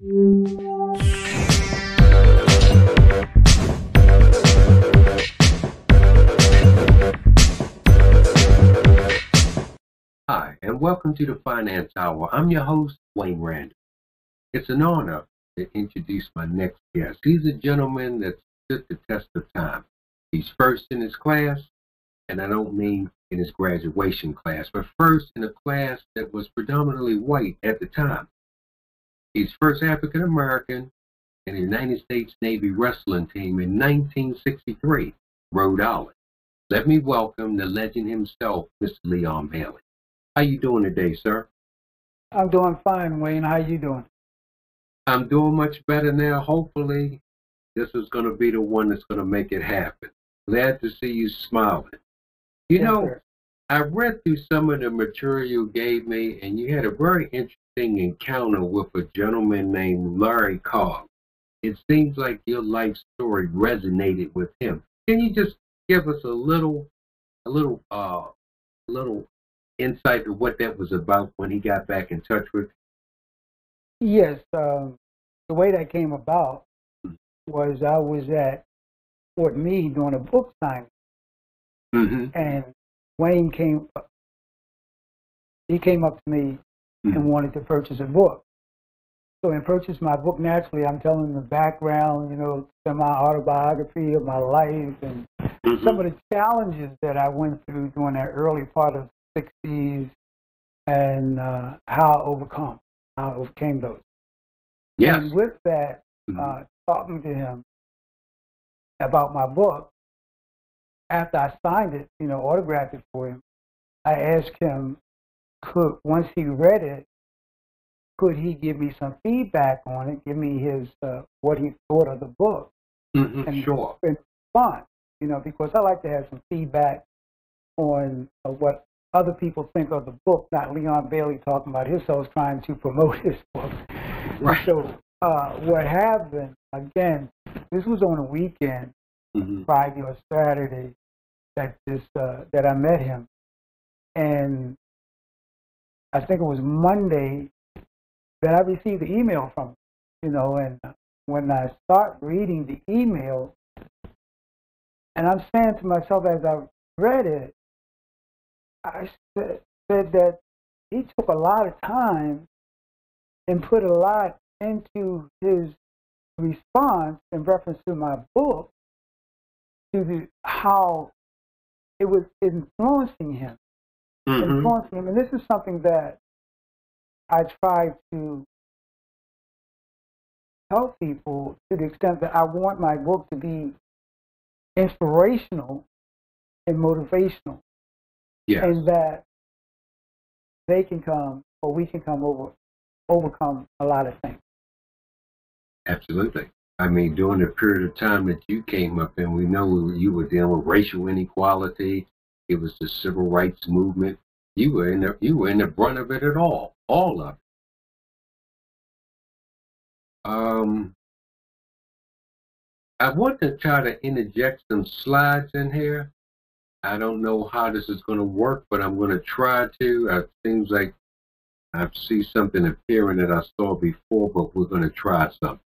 Hi, and welcome to the Finance Hour. I'm your host, Wayne Randall. It's an honor to introduce my next guest. He's a gentleman that stood the test of time. He's first in his class, and I don't mean in his graduation class, but first in a class that was predominantly white at the time. He's first African American in the United States Navy wrestling team in 1963, Rhode Island. Let me welcome the legend himself, Mr. Leon Bailey. How you doing today, sir? I'm doing fine, Wayne. How you doing? I'm doing much better now. Hopefully, this is going to be the one that's going to make it happen. Glad to see you smiling. You Yes, know, sir. I read through some of the material you gave me, and you had a very interesting encounter with a gentleman named Larry Cobb. It seems like your life story resonated with him. Can you just give us a little, a little, uh, a little insight to what that was about when he got back in touch with? You? Yes, um, the way that came about was I was at Fort Meade doing a book signing. Mm-hmm. and Wayne came. He came up to me Mhm. and wanted to purchase a book. So, in purchase my book, naturally, I'm telling the background, you know, semi autobiography of my life and Mm-hmm. some of the challenges that I went through during that early part of the 60s and uh, how I overcome, how I overcame those. Yes. And with that, Mhm. uh, talking to him about my book, after I signed it, you know, autographed it for him, I asked him, could once he read it, could he give me some feedback on it, give me his uh, what he thought of the book Mhm. and Sure. and respond, you know, because I like to have some feedback on uh, what other people think of the book, not Leon Bailey talking about his self trying to promote his book. Right. So uh, what happened again? This was on a weekend, Mhm. Friday or Saturday, that this uh, that I met him, and I think it was Monday that I received the email from him. You know, and when I start reading the email, and I'm saying to myself as I read it, I said, said that he took a lot of time and put a lot into his response in reference to my book to the how it was influencing him, Mhm. influencing him, and this is something that I try to help people to the extent that I want my book to be inspirational and motivational, Yes. and that they can come or we can come over overcome a lot of things. Absolutely. I mean, during the period of time that you came up in, we know you were dealing with racial inequality. It was the civil rights movement. You were in the you were in the brunt of it at all, all of it. Um, I want to try to interject some slides in here. I don't know how this is going to work, but I'm going to try to. It seems like I see something appearing that I saw before, but we're going to try something.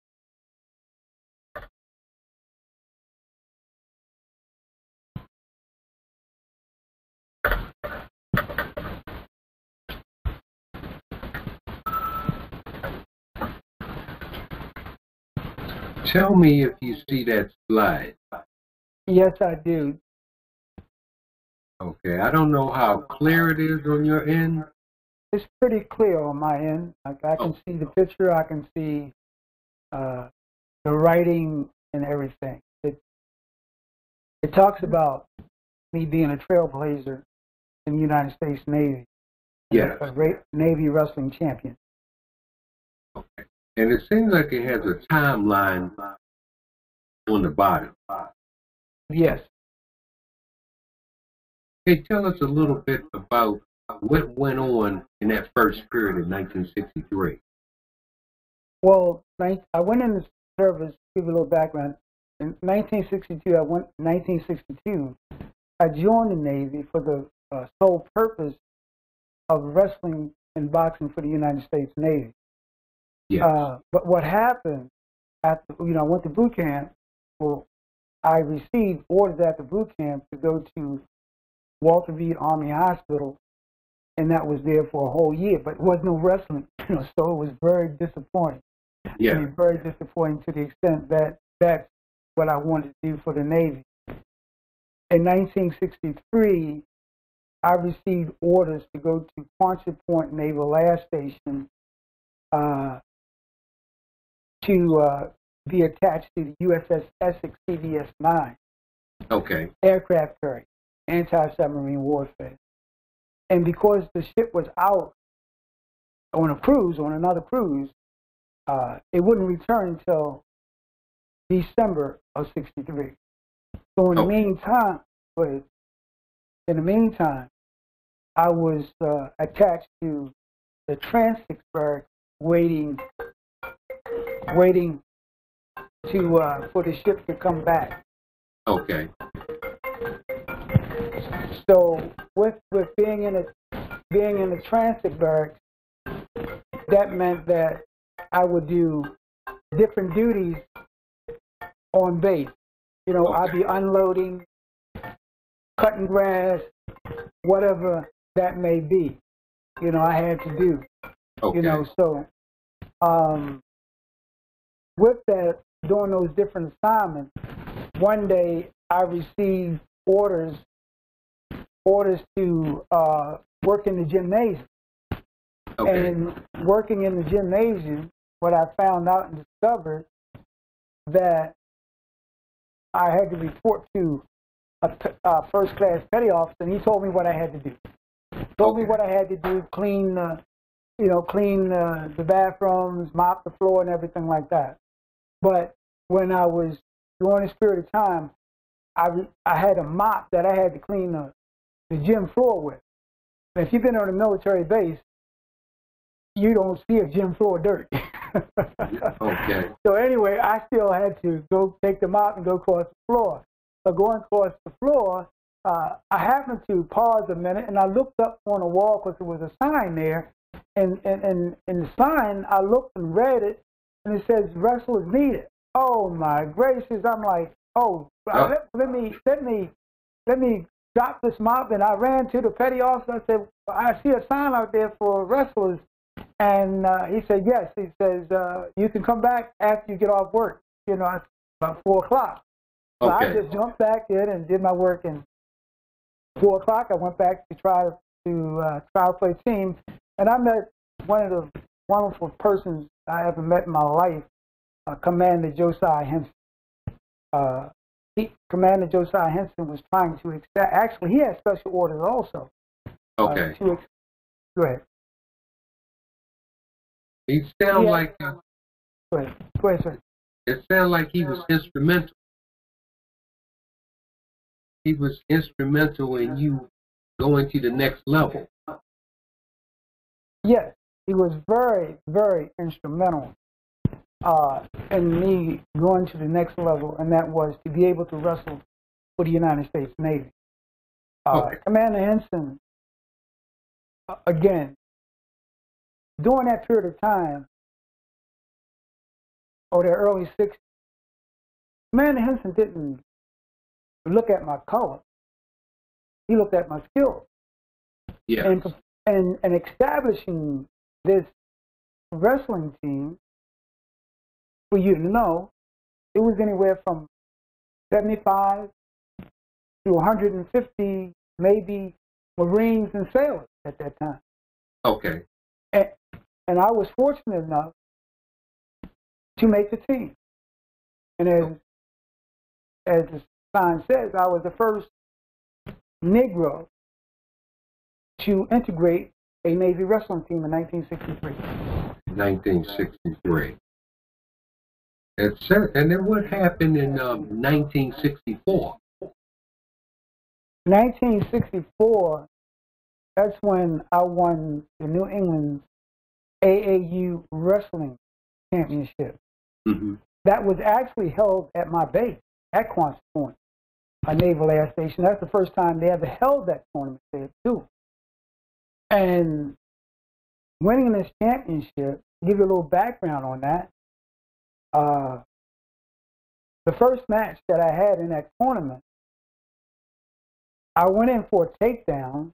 Tell me if you see that slide. Yes, I do. Okay, I don't know how clear it is on your end. It's pretty clear on my end. Like I can Oh. see the picture, I can see uh, the writing and everything. It it talks about me being a trailblazer in the United States Navy, Yes. a great Navy wrestling champion. And it seems like it has a timeline on the bottom. Yes. Hey, tell us a little bit about what went on in that first period of 1963. Well, I went in the service. Give you a little background. In 1962, I went. 1962, I joined the Navy for the uh, sole purpose of wrestling and boxing for the United States Navy. Yes. Uh, but what happened after, you know, I went to boot camp. Well, I received orders after boot camp to go to Walter Reed Army Hospital, and that was there for a whole year. But it was no wrestling, you know, so it was very disappointing. I yeah. mean, very disappointing to the extent that that's what I wanted to do for the Navy. In 1963, I received orders to go to Quonset Point Naval Air Station uh, to uh, be attached to the USS Essex CVS 9 Okay. aircraft carrier, anti-submarine warfare. And because the ship was out on a cruise, on another cruise, uh, it wouldn't return until December of 63. So in the meantime, but in the meantime, I was uh, attached to the barrack waiting, waiting to, uh, for the ship to come back. Okay. So with with being in a being in the transit barracks, that meant that I would do different duties on base. You know, I'd be unloading, cutting grass, whatever that may be. You know, I had to do. Okay. You know, so um, with that, doing those different assignments, one day I received orders orders to uh, work in the gymnasium. okay. And working in the gymnasium, what I found out and discovered that I had to report to a first class petty officer, and he told me what I had to do. Told me what I had to do: clean, uh, you know, clean uh, the bathrooms, mop the floor, and everything like that. But when I was during this period of time, I I had a mop that I had to clean the the gym floor with. Now, if you've been on a military base, you don't see a gym floor dirt. Okay. So anyway, I still had to go take the mop and go across the floor. So going across the floor, uh, I happened to pause a minute and I looked up on the wall because there was a sign there. And, and, and, and the sign, I looked and read it, and it says wrestlers needed. Oh my gracious! I'm like, oh, Oh. let, let me let me let me drop this mop. And I ran to the petty officer. I said, I see a sign out there for wrestlers. And uh, he said, yes. He says, uh, you can come back after you get off work. You know, about 4 o'clock. So I just jumped back in and did my work. And 4 o'clock, I went back to try to uh, try to play team. And I met one of the wonderful persons I ever met in my life, uh, Commander Josiah Henson. Uh, he, Commander Josiah Henson was trying to actually, he had special orders also. uh, Okay. to ex- go ahead. He sound Yeah. like uh, Go ahead. Go ahead, sir. it sound like he was instrumental. He was instrumental in you going to the next level. Yes, he was very, very instrumental uh, in me going to the next level, and that was to be able to wrestle for the United States Navy. Uh, Okay. Commander Henson, uh, again, during that period of time, or the early 60s, Commander Henson didn't look at my color. He looked at my skills Yes. and, and and establishing this wrestling team for you to know, it was anywhere from 75 to 150, maybe Marines and sailors at that time. Okay. And, and I was fortunate enough to make the team. And as as the sign says, I was the first Negro to integrate a Navy wrestling team in 1963. 1963. And, then what happened in um, 1964? 1964, that's when I won the New England AAU Wrestling Championship. hmm That was actually held at my base at Quonset Point, a Naval Air Station. That's the first time they ever held that tournament there, too. And winning this championship, give you a little background on that. Uh, the first match that I had in that tournament, I went in for a takedown,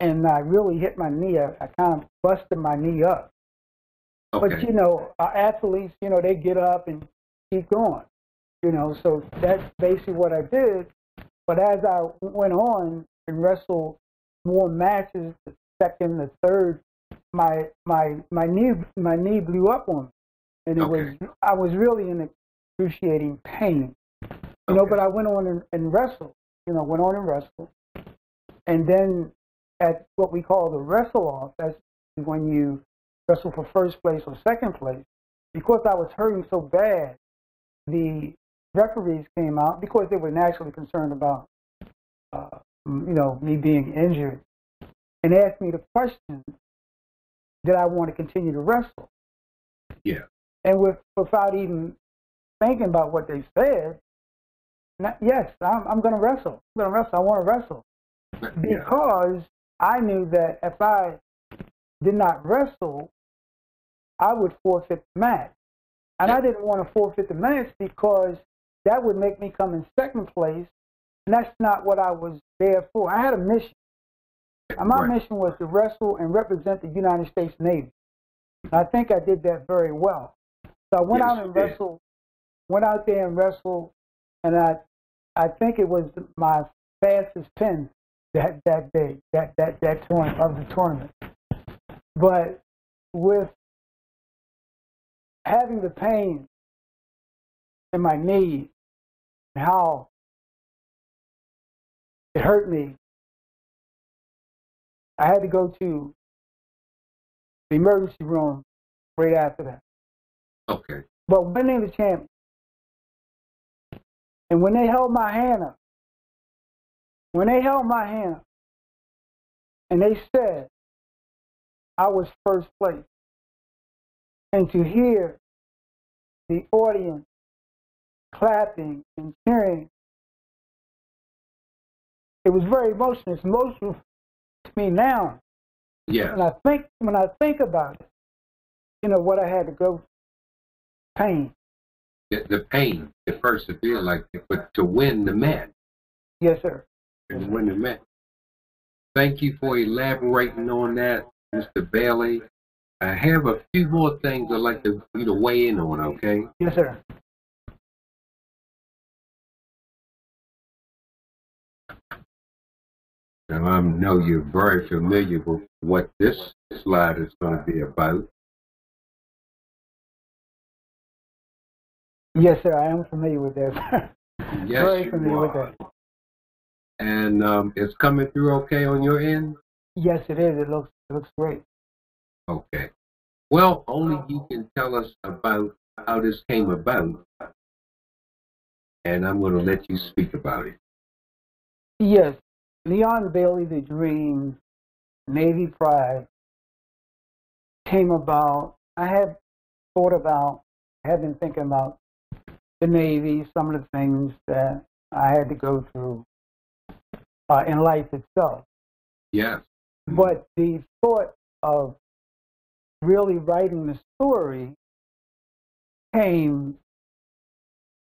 and I really hit my knee. I, I kind of busted my knee up. Okay. But you know, athletes, you know, they get up and keep going. You know, so that's basically what I did. But as I went on and wrestled more matches, the second, the third, my my my knee my knee blew up on me, and it Okay. was I was really in excruciating pain. You know, but I went on and, and wrestled. You know, went on and wrestled, and then at what we call the wrestle off, that's when you wrestle for first place or second place. Because I was hurting so bad, the referees came out because they were naturally concerned about, uh, you know, me being injured, and asked me the question, did I want to continue to wrestle? Yeah. And with, without even thinking about what they said, not, yes, I'm, I'm going to wrestle. I'm going to wrestle. I want to wrestle Yeah. because I knew that if I did not wrestle, I would forfeit the match. And I didn't want to forfeit the match because that would make me come in second place. And that's not what I was there for. I had a mission. And my Right. mission was to wrestle and represent the United States Navy. And I think I did that very well. So I went Yes, out and wrestled, went out there and wrestled, and I, I think it was my fastest pin that that day, that that that tournament of the tournament. But with having the pain in my knee, how it hurt me, I had to go to the emergency room right after that. Okay. But winning the champion, and when they held my hand up, when they held my hand up, and they said I was first place, and to hear the audience clapping and cheering, it was very emotional. It's emotional to me now. Yeah. And I think when I think about it, you know what I had to go, through, pain. The, the pain, the persevere like that, but to win the match Yes, sir. and win the match. Thank you for elaborating on that, Mr. Bailey. I have a few more things I'd like to, you to weigh in on, okay? Yes, sir. Now, I know you're very familiar with what this slide is going to be about. Yes, sir. I am familiar with this. Yes, Very familiar with that. And um, it's coming through okay on your end? Yes, it is. It looks it looks great. Okay. Well, only you can tell us about how this came about. And I'm going to let you speak about it. Yes, Leon Bailey, the Dream, Navy Pride came about. I had thought about, had been thinking about the Navy, some of the things that I had to go through uh, in life itself. Yes. But the thought of really writing the story came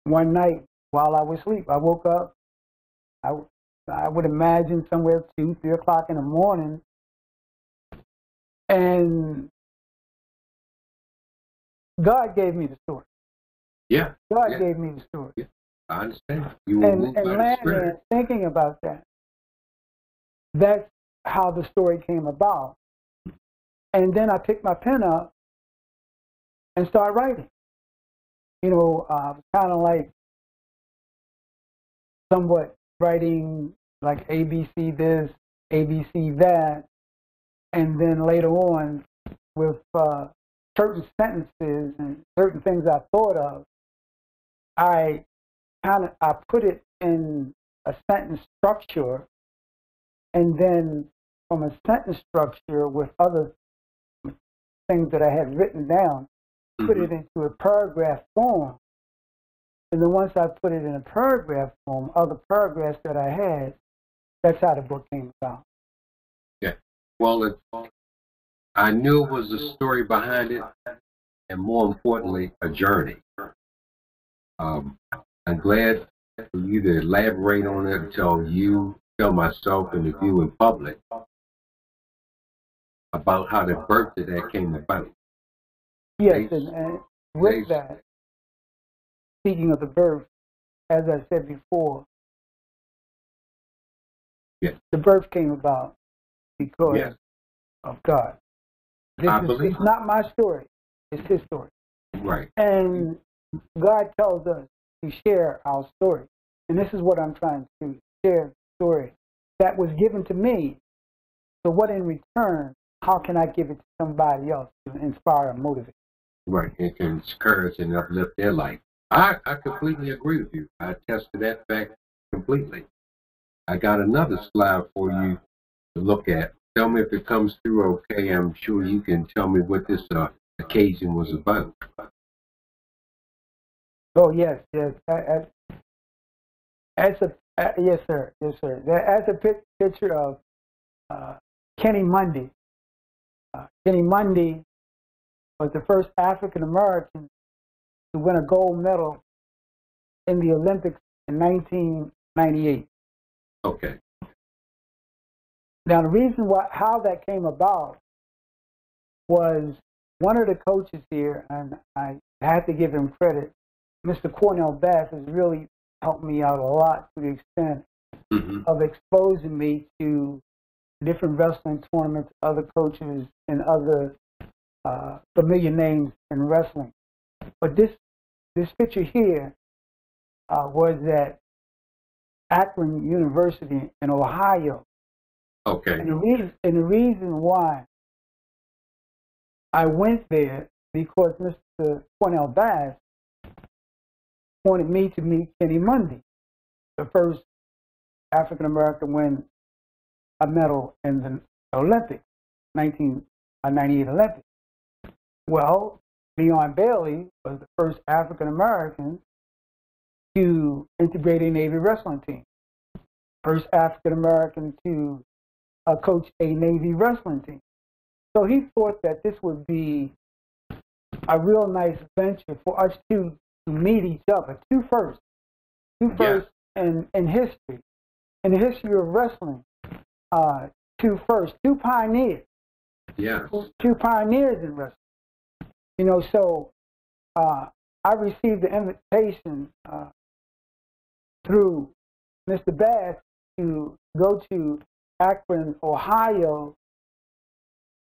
one night while I was asleep. I woke up. I, I would imagine somewhere two, three o'clock in the morning, and God gave me the story. Yeah, God Yeah. gave me the story. I understand. You were and and by the laying Spirit. there thinking about that. That's how the story came about. And then I picked my pen up and started writing. You know, uh, kind of like somewhat writing like ABC this, ABC that, and then later on with uh, certain sentences and certain things I thought of, I kind of I put it in a sentence structure, and then from a sentence structure with other things that I had written down, put Mhm. it into a paragraph form. And then once I put it in a paragraph form, other paragraphs that I had, that's how the book came about. Yeah. Well, it's I knew it was a story behind it, and more importantly, a journey. Um, I'm glad for you to elaborate on it tell you, tell myself, and the view in public about how the birth of that came about. Yes, They- and, and with they- that, speaking of the birth, as I said before, Yes. the birth came about because Yes. of God. This I is, believe it's not my story; it's His story. Right. And God tells us to share our story. And this is what I'm trying to share the story that was given to me. So, what in return, how can I give it to somebody else to inspire and motivate? Right. It can encourage and uplift their life. I, I completely agree with you. I attest to that fact completely. I got another slide for you to look at. Tell me if it comes through okay. I'm sure you can tell me what this uh, occasion was about. Oh, yes, yes. As, as a, uh, yes, sir. Yes, sir. As a pic- picture of uh, Kenny Monday. Uh, Kenny Monday was the first African American to win a gold medal in the Olympics in 1998. Okay. Now, the reason why, how that came about was one of the coaches here, and I have to give him credit, Mr. Cornell Bass has really helped me out a lot to the extent hmm of exposing me to different wrestling tournaments, other coaches, and other uh, familiar names in wrestling. But this this picture here uh, was at Akron University in Ohio, Okay. and the reason and the reason why I went there because Mr. Cornell Bass wanted me to meet Kenny Monday, the first African American win a medal in the Olympics, 1998 Olympics. Well, Leon Bailey was the first African American to integrate a Navy wrestling team. First African American to uh, coach a Navy wrestling team. So he thought that this would be a real nice venture for us to, to meet each other. Two firsts. Two Yeah. in, in history. In the history of wrestling. Uh, two firsts. Two pioneers. Yes. Two pioneers in wrestling. You know, so uh, I received the invitation uh, through Mr. Bass to go to Akron, Ohio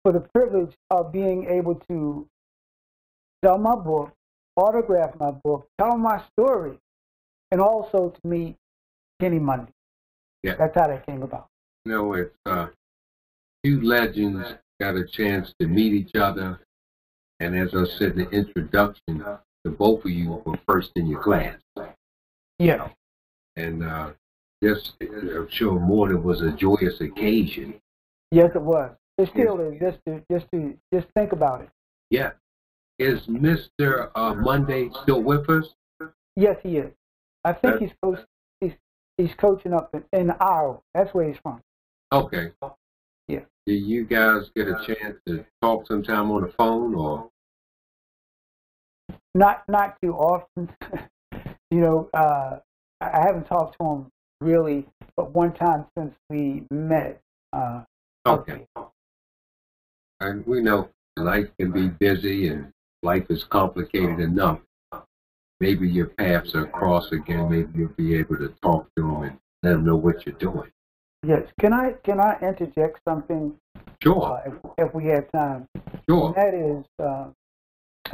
for the privilege of being able to sell my book, autograph my book, tell my story, and also to meet Kenny Monday. Yeah. That's how that came about. You know, it's uh, two legends got a chance to meet each other, and as I said in the introduction, the both of you were first in your class, Yeah. and uh, I'm sure more than was a joyous occasion. Yes, it was. It still is. Just to just to just think about it. Yeah. Is Mr. Uh, Monday still with us? Yes, he is. I think he's supposed. He's he's coaching up in, in Iowa. That's where he's from. Okay. Yeah. Do you guys get a chance to talk sometime on the phone or? Not not too often. you know, uh, I haven't talked to him really, but one time since we met. Uh, Okay. And we know life can be busy and life is complicated enough. Maybe your paths are crossed again. Maybe you'll be able to talk to them and let them know what you're doing. Yes. Can I can I interject something Sure, uh, if, if we have time? sure. And that is uh,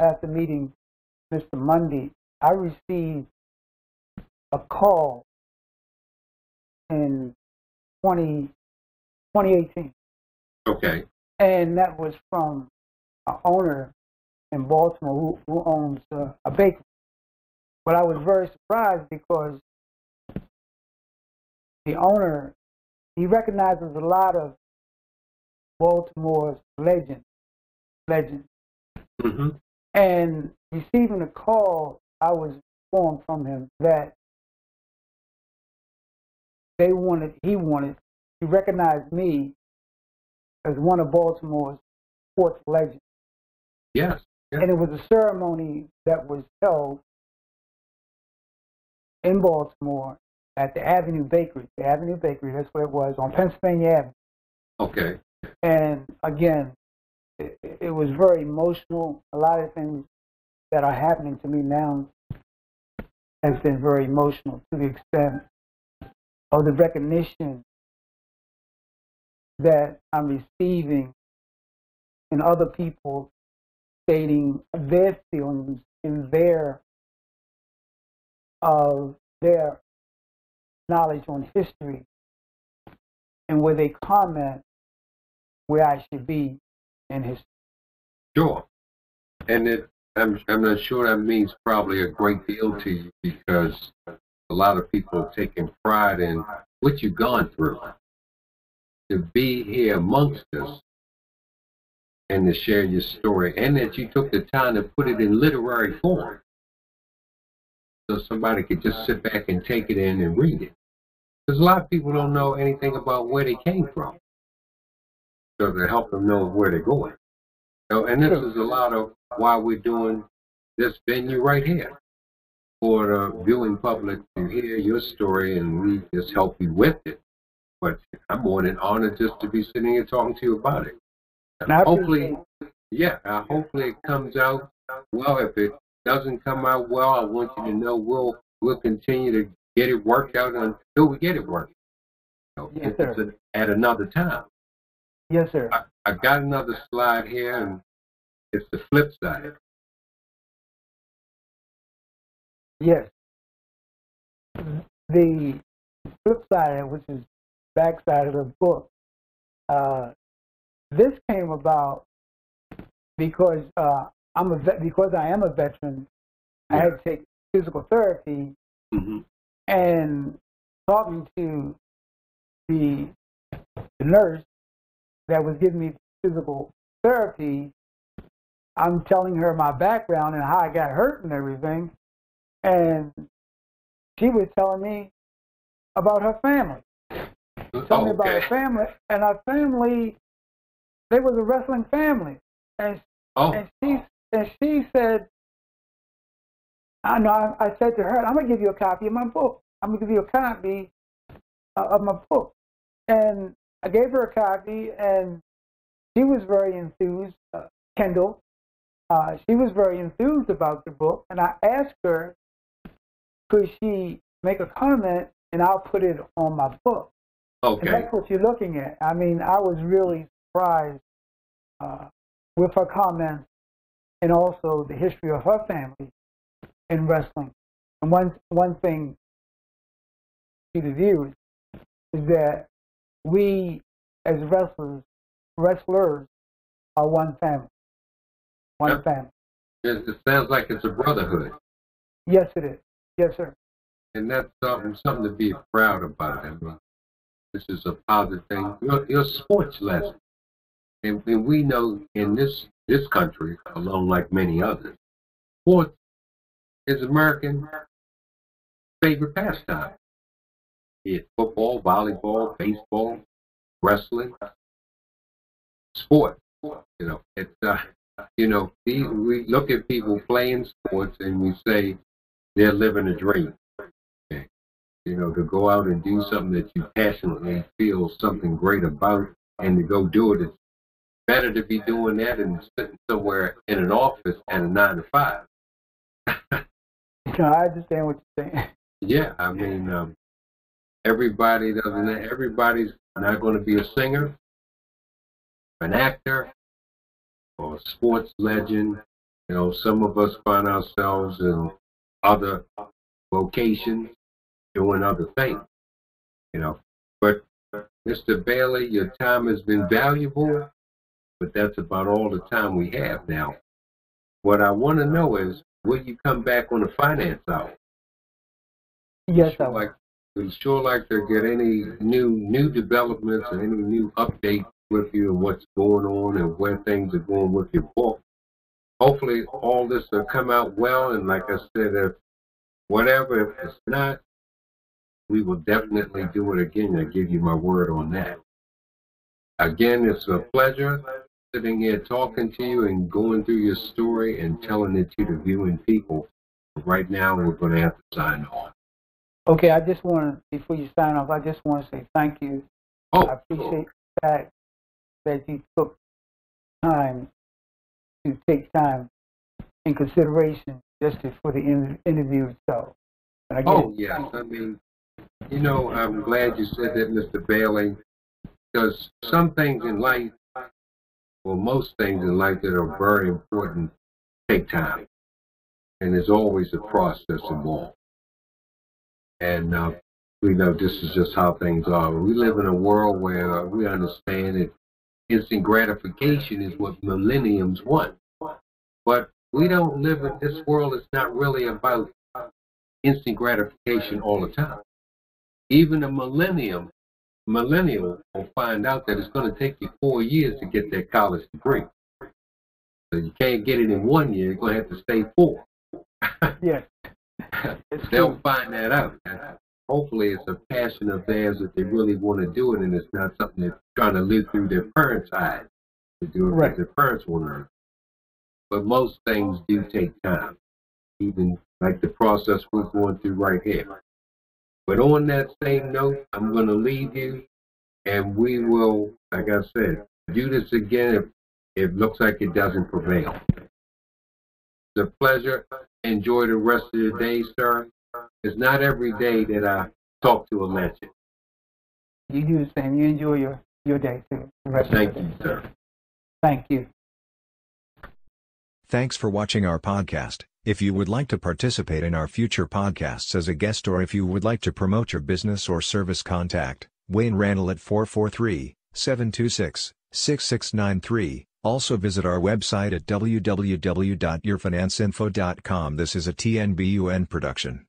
after meeting Mr. Monday, I received a call in 20, 2018, Okay. and that was from an owner in Baltimore who, who owns uh, a bakery. But I was very surprised because the owner he recognizes a lot of Baltimore's legends, legends. hmm And receiving a call, I was informed from him that they wanted, he wanted to recognize me as one of Baltimore's sports legends. Yes. yes. And it was a ceremony that was held in Baltimore at the Avenue Bakery. The Avenue Bakery, that's where it was, on Pennsylvania Avenue. Okay. And again, it, it was very emotional. A lot of things that are happening to me now has been very emotional to the extent of the recognition that I'm receiving and other people stating their feelings and their of their knowledge on history and where they comment where I should be in history. Sure. And it, I'm, I'm not sure that means probably a great deal to you because a lot of people are taking pride in what you've gone through. To be here amongst us and to share your story, and that you took the time to put it in literary form so somebody could just sit back and take it in and read it. Because a lot of people don't know anything about where they came from. So to help them know where they're going. So, and this is a lot of why we're doing this venue right here for the viewing public to hear your story and we just help you with it. But I'm more than honored just to be sitting here talking to you about it. And hopefully, yeah, uh, hopefully it comes out well. If it doesn't come out well, I want you to know we'll we'll continue to get it worked out until we get it worked. Know, yes, sir. A, at another time. Yes, sir. I, I got another slide here, and it's the flip side. Yes. The flip side, which is backside of the book, uh, this came about because uh, I'm a vet, because I am a veteran. Yeah. I had to take physical therapy, mm-hmm. and talking to the, the nurse that was giving me physical therapy, I'm telling her my background and how I got hurt and everything, and she was telling me about her family. Telling me about her family, and her family, they was a wrestling family, and oh. and she and she said, I know. I, I said to her, I'm gonna give you a copy of my book. I'm gonna give you a copy uh, of my book, and I gave her a copy, and she was very enthused. Uh, Kendall, uh, she was very enthused about the book, and I asked her, could she make a comment, and I'll put it on my book. Okay. And that's what you're looking at. I mean, I was really surprised uh, with her comments and also the history of her family in wrestling. And one one thing to the viewers is that we as wrestlers wrestlers are one family. One yep. family. It sounds like it's a brotherhood. Yes, it is. Yes, sir. And that's something something to be proud about. I mean, this is a positive thing. You're a sports lesson. And, and we know in this this country, along like many others, sports is American favorite pastime. Be it football, volleyball, baseball, wrestling, sports. You know, it's uh, you know, we look at people playing sports and we say they're living a dream. You know, to go out and do something that you passionately feel something great about and to go do it, it's better to be doing that than sitting somewhere in an office at a nine to five. no, I understand what you're saying. Yeah, I mean, um, everybody doesn't. Everybody's not going to be a singer, an actor, or a sports legend. You know, some of us find ourselves in other vocations, doing other things. You know, but Mr. Bailey, your time has been valuable but that's about all the time we have now. What I want to know is, will you come back on the finance hour? Yes, sure I will. Like, sure like to get any new new developments and any new updates with you and what's going on and where things are going with your book. Hopefully, all this will come out well. And like I said, if whatever, if it's not, we will definitely do it again. I give you my word on that. Again, it's a pleasure sitting here talking to you and going through your story and telling it to the viewing people. Right now, we're going to have to sign off. Okay, I just want to, before you sign off, I just want to say thank you. Oh, I appreciate oh. the fact that you took time to take time in consideration just for the interview itself. Oh, yes. I mean, you know, I'm glad you said that, Mr. Bailey, because some things in life, well, most things in life that are very important take time. And there's always a process involved. And uh, we know this is just how things are. We live in a world where we understand that instant gratification is what millenniums want. But we don't live in this world. It's not really about instant gratification all the time. Even a millennium, millennial will find out that it's going to take you four years to get that college degree. So you can't get it in one year. You're going to have to stay four. yes, They'll true. find that out. Hopefully, it's a passion of theirs that they really want to do it, and it's not something they're trying to live through their parents' eyes to do it Right. because their parents want to. But most things do take time, even like the process we're going through right here. But on that same note, I'm going to leave you, and we will, like I said, do this again if it looks like it doesn't prevail. It's a pleasure. Enjoy the rest of the day, sir. It's not every day that I talk to a legend. You do the same. You enjoy your, your day too. the rest of Thank you, day. sir. Thank you. Thanks for watching our podcast. If you would like to participate in our future podcasts as a guest or if you would like to promote your business or service contact, Wayne Randall at 443-726-6693. Also visit our website at www.yourfinanceinfo.com. This is a TNBUN production.